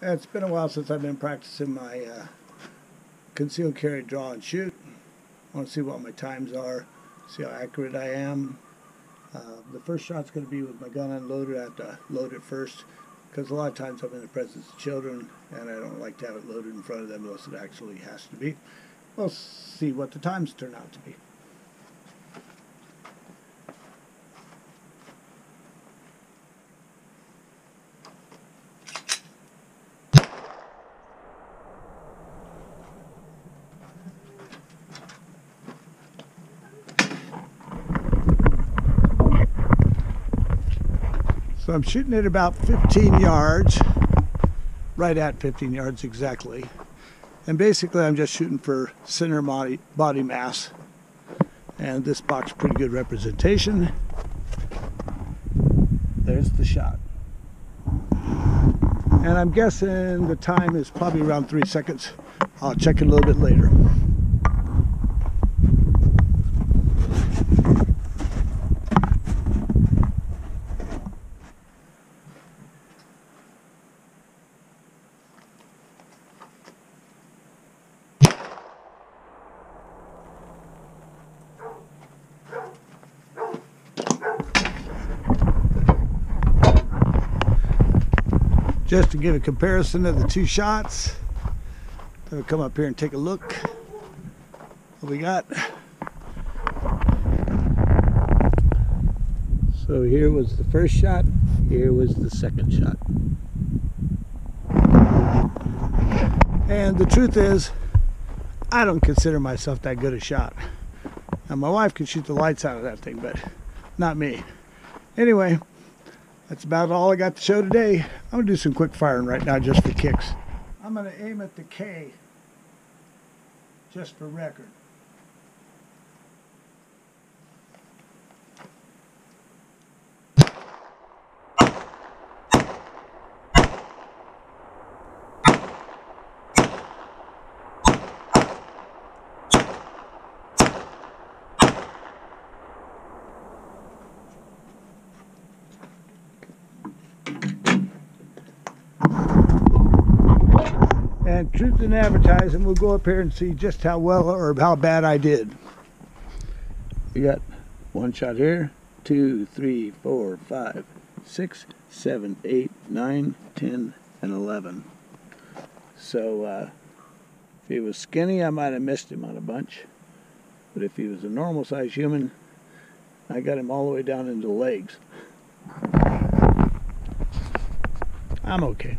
It's been a while since I've been practicing my uh, concealed carry, draw, and shoot. I want to see what my times are, see how accurate I am. Uh, the first shot's going to be with my gun unloaded. I have to load it first because a lot of times I'm in the presence of children and I don't like to have it loaded in front of them unless it actually has to be. We'll see what the times turn out to be. So I'm shooting at about 15 yards, right at 15 yards exactly. And basically I'm just shooting for center body, body mass. And this box pretty good representation. There's the shot. And I'm guessing the time is probably around three seconds. I'll check it a little bit later. Just to give a comparison of the two shots. I'll come up here and take a look. What we got. So here was the first shot, here was the second shot. And the truth is, I don't consider myself that good a shot. Now my wife can shoot the lights out of that thing, but not me. Anyway, that's about all I got to show today. I'm going to do some quick firing right now just for kicks. I'm going to aim at the K just for record. And truth in advertising we'll go up here and see just how well or how bad I did. We got one shot here. Two three four five six seven eight nine ten and eleven. So uh, if he was skinny I might have missed him on a bunch. But if he was a normal sized human I got him all the way down into the legs. I'm okay